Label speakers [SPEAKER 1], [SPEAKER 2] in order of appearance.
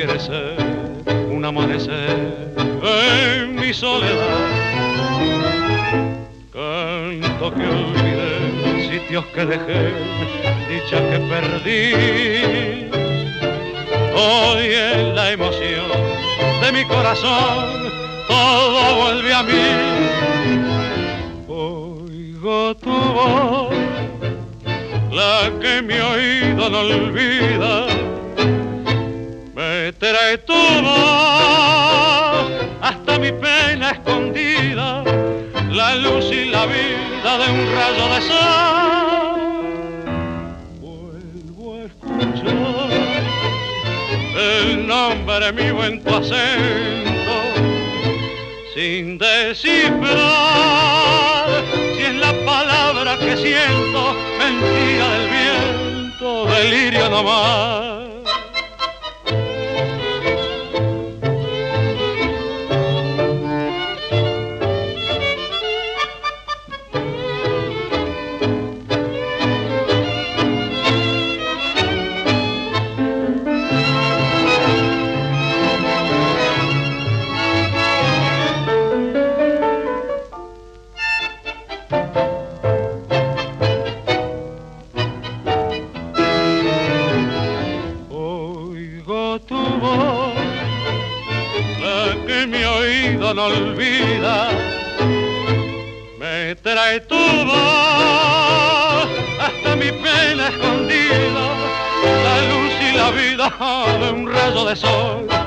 [SPEAKER 1] quiere ser un amanecer en mi soledad. Canto que olvidé, sitios que dejé, dicha que perdí. Hoy en la emoción de mi corazón todo vuelve a mí. Oigo tu voz, la que mi oído no olvida. Me trae tu voz hasta mi pena escondida, la luz y la vida de un rayo de sol. Vuelvo a escuchar el nombre mío en tu acento, sin descifrar si es la palabra que siento, mentira del viento, delirio nomás. La que mi oído no olvida. Me trae tu voz hasta mi pena escondida, la luz y la vida de un rayo de sol.